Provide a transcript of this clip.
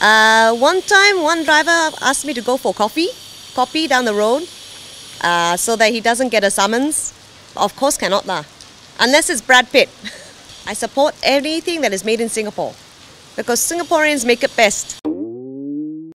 Uh, one time, one driver asked me to go for coffee, coffee down the road, uh, so that he doesn't get a summons. Of course, cannot lah, unless it's Brad Pitt. I support anything that is made in Singapore because Singaporeans make it best.